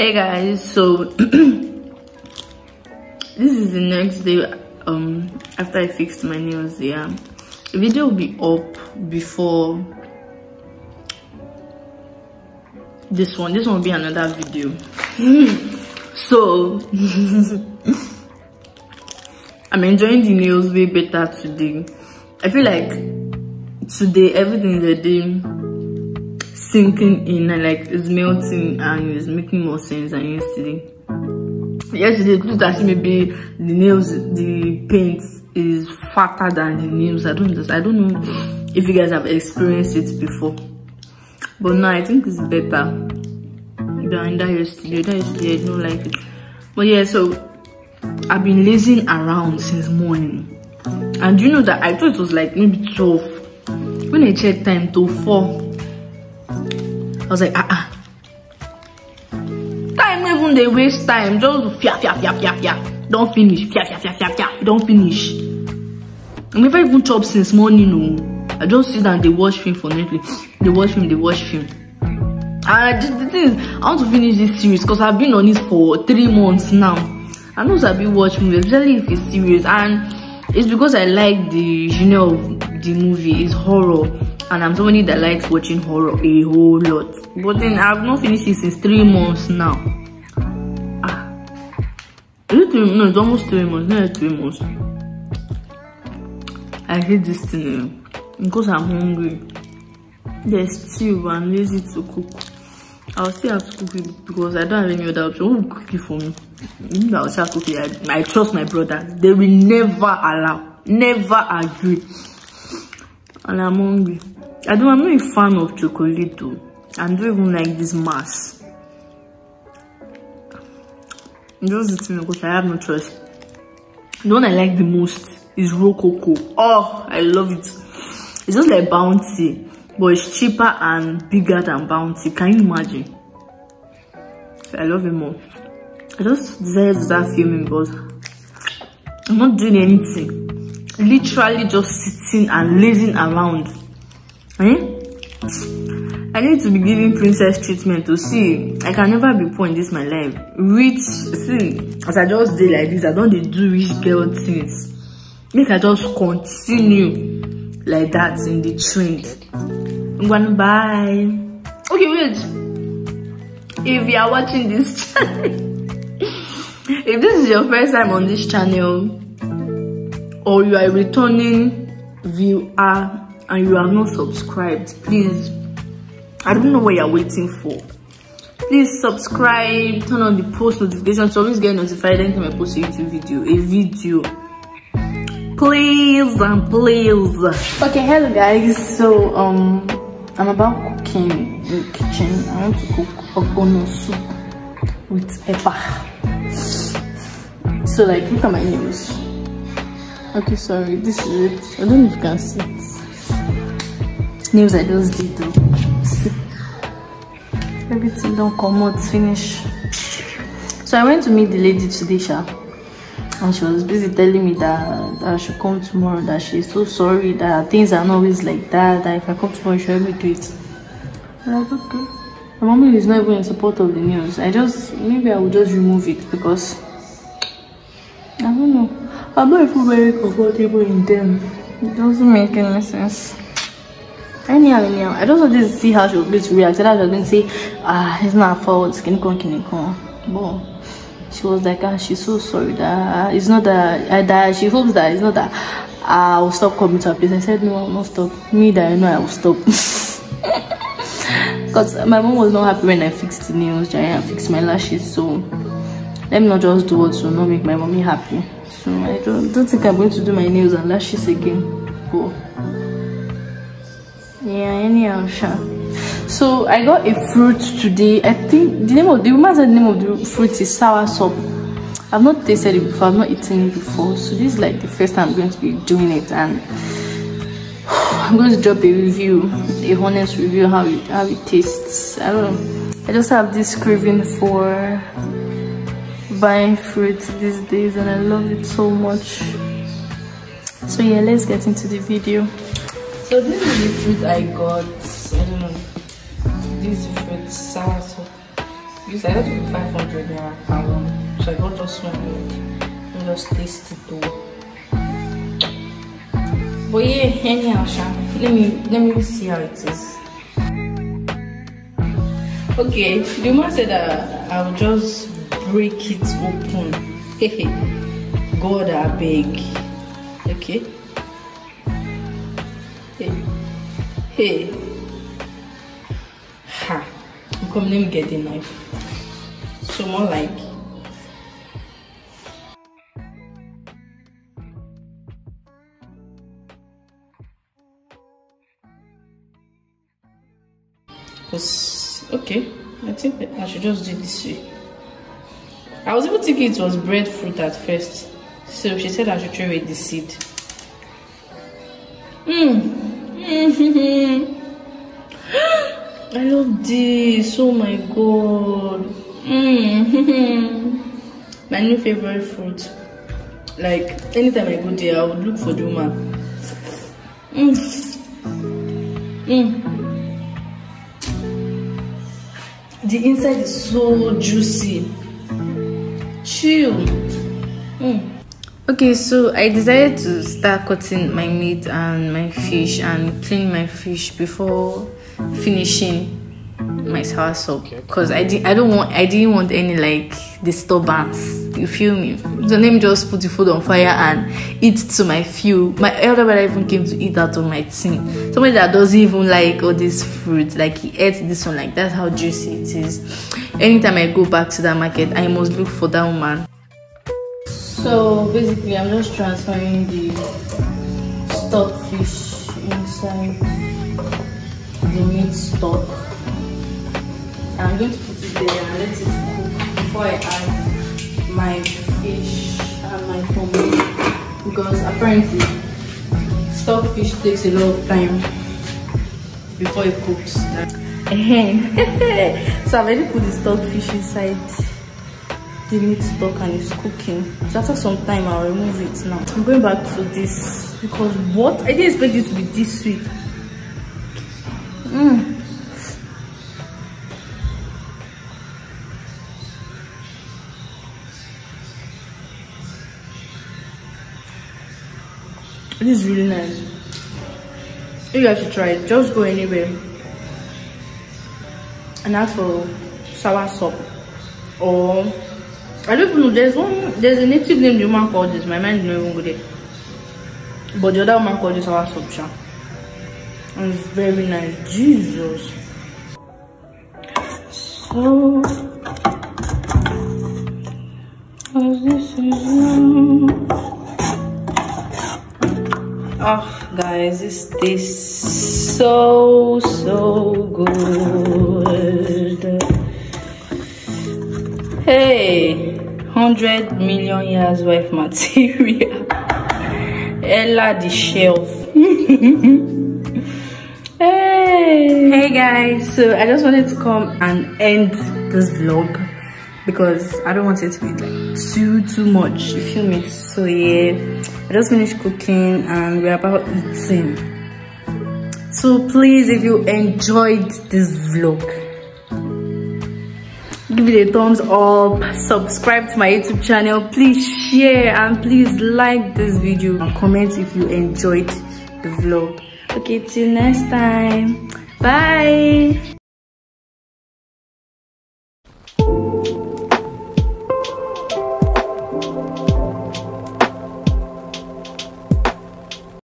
hey guys so this is the next day um after i fixed my nails yeah. The video will be up before this one. This one will be another video. So i'm enjoying the nails way better today. I feel like today everything is a day sinking in and like it's melting and it's making more sense than yesterday. Yesterday it looked as maybe the nails the paint is fatter than the nails. I don't just i don't know if you guys have experienced it before. But now i think it's better than that yesterday. That yesterday i don't like it. But yeah so i've been lazing around since morning. And you know that i thought it was like maybe 12 when i checked time to 4 I was like, ah, ah. Time even they waste time. Just fia, fia, fia, fia, fia. Don't finish. Fia, fia, fia, fia, fia. Don't finish. I never even chop since morning. No. I just sit down, they watch film for Netflix. They watch film, they watch film. And just, the thing is, I want to finish this series because I've been on it for three months now. I know I've been watching movies, especially if it's serious. And it's because I like the genre of the movie. It's horror and I'm somebody that likes watching horror a whole lot. But then I've not finished it since three months now. Ah. Is it three, no, it's almost three months. No, it's three months. I hate this thing eh? because I'm hungry. There's still I'm lazy to cook. I'll still have to cook it because I don't have any other option. Who will cook it for me? I'll start cooking. I, I trust my brother. They will never allow, never agree. And I'm hungry. I don't, I'm not a fan of chocolate though. I don't even like this mass. Just eating because I have no choice. The one I like the most is Rococo. Oh, I love it. It's just like Bounty, but it's cheaper and bigger than Bounty. Can you imagine? I love it more. I just decided to start filming but I'm not doing anything. Literally just sitting and lazing around. Eh? I need to be giving princess treatment to see. I can never be poor in this my life. Rich, see, as I just did like this, I don't do rich girl things. Make I just continue like that in the trend. I'm gonna buy. Okay, wait. If you are watching this channel, if this is your first time on this channel, or you are returning viewer and you are not subscribed, please I don't know what you're waiting for. Please subscribe, turn on the post notifications to always get notified anytime I post a YouTube video, a video. Please and please. Okay, hello guys. So um I'm about cooking in the kitchen. I want to cook ogbono soup with pepper. So like look at my nails. Okay, sorry, this is it. I don't know if you can see it. Nails I just did though. Everything don't come out finish so i went to meet the lady today sha. And she was busy telling me that, that i should come tomorrow that she's so sorry that things are not always like that that if i come tomorrow she will help me do it. I'm like okay. My mommy is not even in support of the news. I just maybe i will just remove it because i don't know. I'm not even very comfortable in them. It doesn't make any sense anyhow anyhow i just wanted to see how she to react. So i was going to say ah it's not fault. Can you come can but she was like ah she's so sorry that it's not that uh, that she hopes that it's not that i will stop coming to her place. I said no i will not stop. Me that i know i will stop. Because my mom was not happy when i fixed the nails. I fixed my lashes so let me not just do what will not make my mommy happy. So i don't, don't think i'm going to do my nails and lashes again. But yeah anyhow sure. So i got a fruit today. I think the name of the woman said the name of the fruit is soursop i've not tasted it before i've not eaten it before. So this is like the first time i'm going to be doing it and i'm going to drop a review a honest review how it how it tastes. I don't know. I just have this craving for buying fruit these days and i love it so much. So yeah let's get into the video so this is the fruit I got. I don't know. This is fruit sour so This I got to 500 naira per one. So I got just one. Me just taste it though. But yeah, anyhow, let me let me see how it is. Okay, the man said that I will just break it open. God, I beg. Okay. Hey, hey. Ha. Come, let me get the knife. So more like. Cause okay, I think I should just do it this way. I was even thinking it was breadfruit at first. So she said I should throw away the seed. Mmm. I love this. Oh my god. Mmm. my new favorite fruit. Like anytime I go there, I would look for woman. Mmm. Mmm. The inside is so juicy. Chill. Mm. Okay, so I decided to start cutting my meat and my fish and clean my fish before finishing my soursop because I did I don't want I didn't want any like disturbance. You feel me? So let me just put the food on fire and eat to my feel. My elder brother even came to eat out of my tin. Somebody that doesn't even like all this fruit, like he ate this one, like that's how juicy it is. Anytime I go back to that market, I must look for that woman. So basically I'm just transferring the stock fish inside the meat stock. I'm going to put it there and let it cook before I add my fish and my tomato because apparently stock fish takes a lot of time before it cooks. so I've already put the stock fish inside the meat stock and it's cooking. So after some time I'll remove it now. I'm going back to this because what? I didn't expect it to be this sweet. Mmm. This is really nice. You guys should try it. Just go anywhere and ask for soursop or I don't know. There's one. There's a native name the woman called this. My mind is not even go there. But the other woman called this sour soup cha. And it's very nice. Jesus. So as this is oh guys this tastes so so good hey 100 million years worth material. Ella the shelf. Hey. Hey guys. So i just wanted to come and end this vlog because i don't want it to be like too too much you feel me? So yeah I just finished cooking and we're about eating. So please, if you enjoyed this vlog, give it a thumbs up, subscribe to my YouTube channel, please share and please like this video and comment if you enjoyed the vlog. Okay, till next time. Bye.